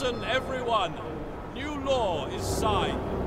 Listen, everyone. New law is signed.